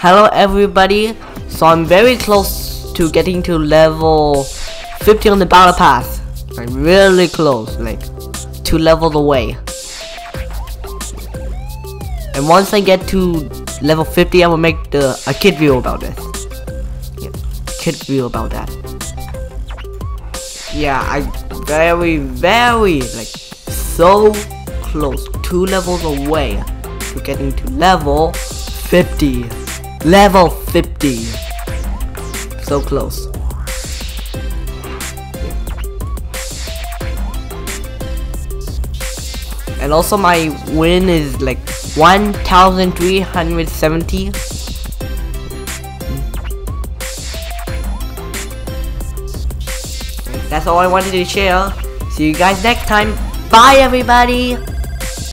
Hello everybody. So I'm very close to getting to level 50 on the battle pass. I'm really close, like two levels away. And once I get to level 50, I will make the a kit video about this. Yeah, kit video about that. Yeah, I very very like so close, two levels away to getting to level 50. Level 50. So close. And also my win is like 1370. That's all I wanted to share. See you guys next time. Bye everybody.